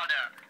powder.